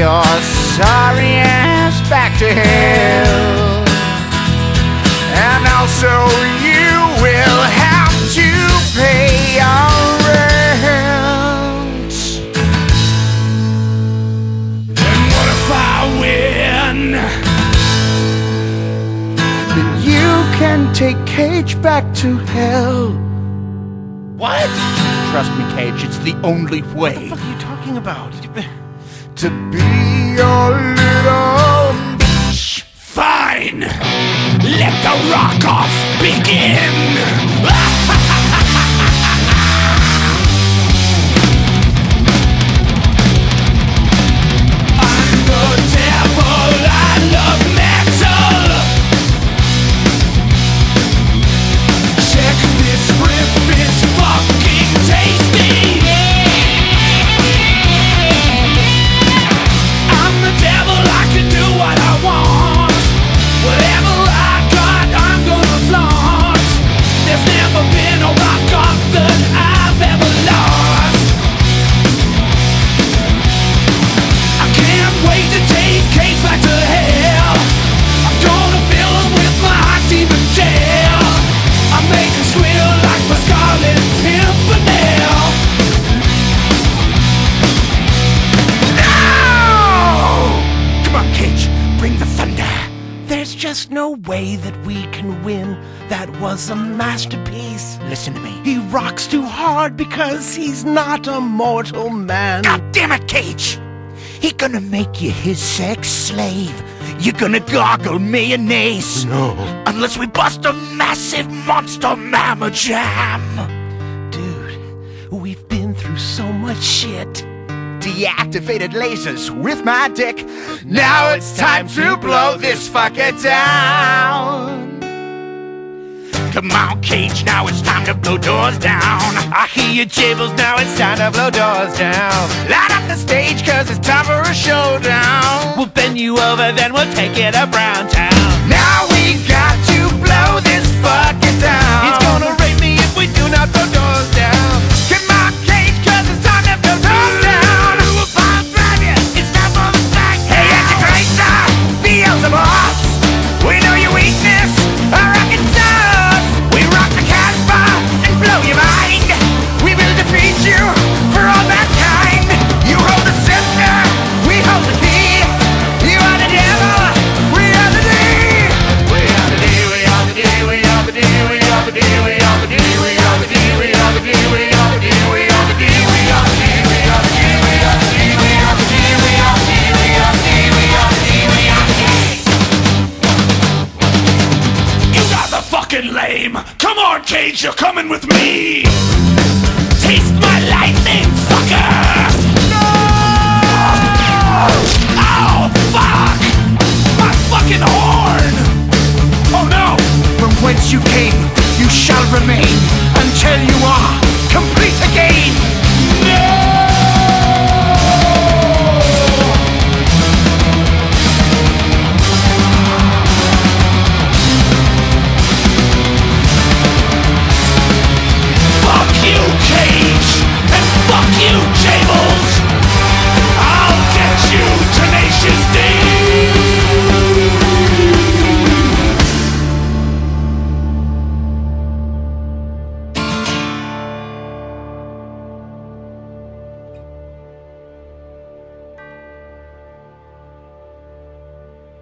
your sorry ass back to hell. And also, you will have to pay your rent. And what if I win? Then you can take Cage back to hell. What? Trust me, Cage, it's the only way What the fuck are you talking about? To be your little bitch. Fine! Let the rock off begin! I'm no way that we can win. That was a masterpiece. Listen to me. He rocks too hard because he's not a mortal man. God damn it, Cage! He gonna make you his sex slave. You're gonna gargle mayonnaise. No. Unless we bust a massive monster mamma jam. Dude, we've been through so much shit. Deactivated lasers with my dick. Now it's time to blow this fucker down. Come on, Cage, now it's time to blow doors down. I hear your jibbles, now it's time to blow doors down. Light up the stage, cause it's time for a showdown. We'll bend you over, then we'll take it around town. cage, you're coming with me. Taste my lightning, fucker! No! Oh, fuck! My fucking horn! Oh no! From whence you came, you shall remain until you are complete again. No!